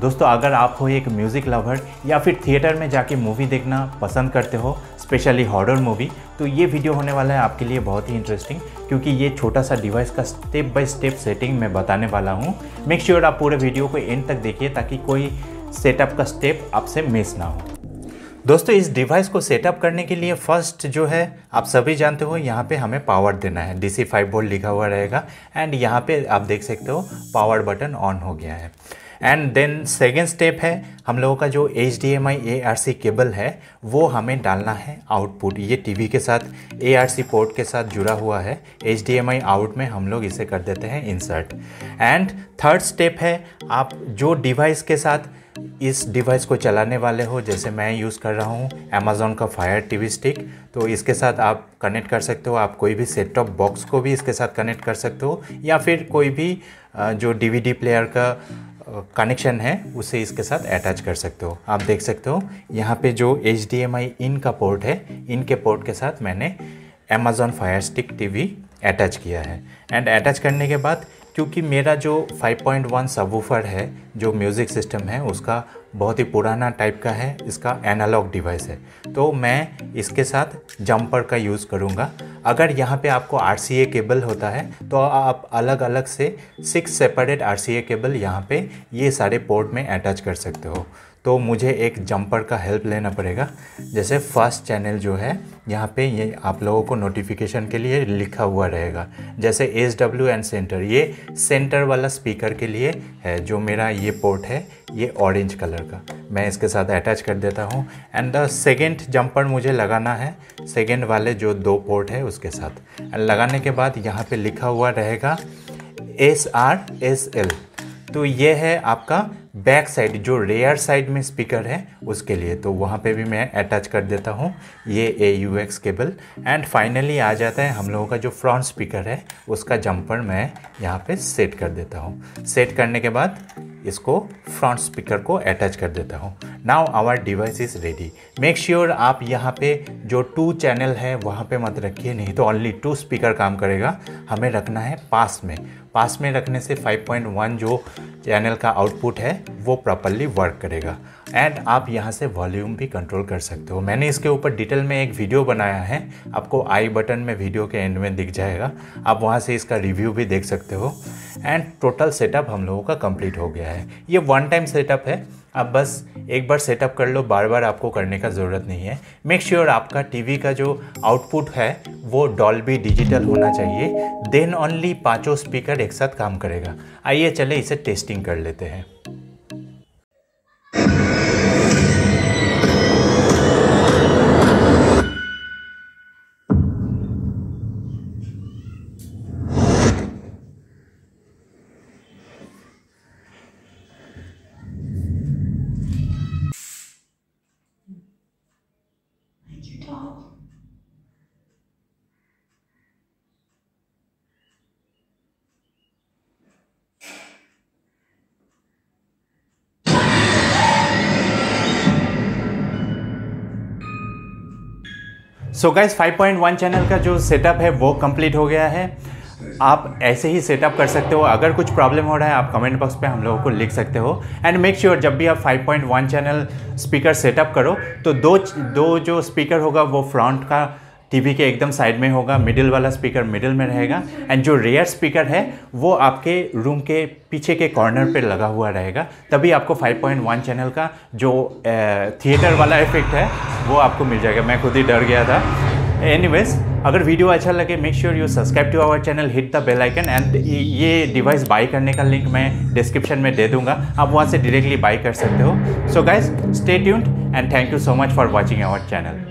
दोस्तों, अगर आप हो एक म्यूज़िक लवर या फिर थिएटर में जाके मूवी देखना पसंद करते हो स्पेशली हॉरर मूवी तो ये वीडियो होने वाला है आपके लिए बहुत ही इंटरेस्टिंग क्योंकि ये छोटा सा डिवाइस का स्टेप बाय स्टेप सेटिंग मैं बताने वाला हूँ। मेक श्योर आप पूरे वीडियो को एंड तक देखिए ताकि कोई सेटअप का स्टेप आपसे मिस ना हो। दोस्तों, इस डिवाइस को सेटअप करने के लिए फ़र्स्ट जो है, आप सभी जानते हो, यहाँ पे हमें पावर देना है। डी सी फाइव वोल्ट लिखा हुआ रहेगा एंड यहाँ पे आप देख सकते हो पावर बटन ऑन हो गया है। एंड देन सेकेंड स्टेप है, हम लोगों का जो H D M I A R C cable है, वो हमें डालना है आउटपुट ये टीवी के साथ ए आर सी पोर्ट के साथ जुड़ा हुआ है। H D M I out में हम लोग इसे कर देते हैं इंसर्ट एंड थर्ड स्टेप है, आप जो डिवाइस के साथ इस डिवाइस को चलाने वाले हो, जैसे मैं यूज़ कर रहा हूँ अमेज़ोन का फायर टीवी स्टिक तो इसके साथ आप कनेक्ट कर सकते हो। आप कोई भी सेट टॉप बॉक्स को भी इसके साथ कनेक्ट कर सकते हो, या फिर कोई भी जो डीवीडी प्लेयर का कनेक्शन है, उसे इसके साथ अटैच कर सकते हो। आप देख सकते हो, यहाँ पे जो H D M I in का पोर्ट है, इनके पोर्ट के साथ मैंने Amazon Fire Stick T attach किया है। एंड अटैच करने के बाद, क्योंकि मेरा जो 5.1 सबवूफर है, जो म्यूज़िक सिस्टम है, उसका बहुत ही पुराना टाइप का है, इसका एनालॉग डिवाइस है। तो मैं इसके साथ जंपर का यूज़ करूँगा। अगर यहाँ पे आपको आरसीए केबल होता है तो आप अलग अलग से सिक्स सेपरेट आरसीए केबल यहाँ पे ये सारे पोर्ट में अटैच कर सकते हो। तो मुझे एक जंपर का हेल्प लेना पड़ेगा। जैसे फ़र्स्ट चैनल जो है, यहाँ पे ये आप लोगों को नोटिफिकेशन के लिए लिखा हुआ रहेगा। जैसे एस डब्ल्यू एंड सेंटर ये सेंटर वाला स्पीकर के लिए है, जो मेरा ये पोर्ट है, ये ऑरेंज कलर का। मैं इसके साथ अटैच कर देता हूँ। एंड द सेकेंड जंपर मुझे लगाना है सेकेंड वाले जो दो पोर्ट है, उसके साथ। एंड लगाने के बाद यहाँ पे लिखा हुआ रहेगा एस आर एस एल तो ये है आपका बैक साइड जो रेयर साइड में स्पीकर है, उसके लिए। तो वहाँ पे भी मैं अटैच कर देता हूँ ये A U X cable and finally आ जाता है हम लोगों का जो फ्रंट स्पीकर है, उसका जंपर मैं यहाँ पे सेट कर देता हूँ। सेट करने के बाद इसको फ्रंट स्पीकर को अटैच कर देता हूँ। Now our device is ready make sure आप यहाँ पे जो टू चैनल है, वहाँ पे मत रखिए, नहीं तो ओनली टू स्पीकर काम करेगा। हमें रखना है पास में। पास में रखने से 5.1 जो चैनल का आउटपुट है, वो प्रॉपरली वर्क करेगा। एंड आप यहाँ से वॉल्यूम भी कंट्रोल कर सकते हो। मैंने इसके ऊपर डिटेल में एक वीडियो बनाया है। आपको आई बटन में वीडियो के एंड में दिख जाएगा। आप वहाँ से इसका रिव्यू भी देख सकते हो। एंड टोटल सेटअप हम लोगों का कंप्लीट हो गया है। ये वन टाइम सेटअप है। अब बस एक बार सेटअप कर लो बार बार आपको करने का ज़रूरत नहीं है। मेक श्योर sure आपका टीवी का जो आउटपुट है, वो डॉल डॉल्बी डिजिटल होना चाहिए। देन ओनली पाँचों स्पीकर एक साथ काम करेगा। आइए चले इसे टेस्टिंग कर लेते हैं। सो गाइस 5.1 चैनल का जो सेटअप है वो कंप्लीट हो गया है। आप ऐसे ही सेटअप कर सकते हो। अगर कुछ प्रॉब्लम हो रहा है, आप कमेंट बॉक्स पे हम लोगों को लिख सकते हो। एंड मेक श्योर जब भी आप 5.1 चैनल स्पीकर सेटअप करो तो दो दो जो स्पीकर होगा, वो फ्रंट का टीवी के एकदम साइड में होगा मिडिल वाला स्पीकर मिडिल में रहेगा। एंड जो रेयर स्पीकर है, वो आपके रूम के पीछे के कॉर्नर पे लगा हुआ रहेगा। तभी आपको 5.1 चैनल का जो थिएटर वाला इफ़ेक्ट है, वो आपको मिल जाएगा। मैं खुद ही डर गया था। एनीवेज अगर वीडियो अच्छा लगे make sure you subscribe to our channel hit the bell icon and ये डिवाइस बाई करने का लिंक मैं डिस्क्रिप्शन में दे दूँगा। आप वहाँ से डायरेक्टली बाई कर सकते हो। So guys stay tuned and thank you so much for watching our channel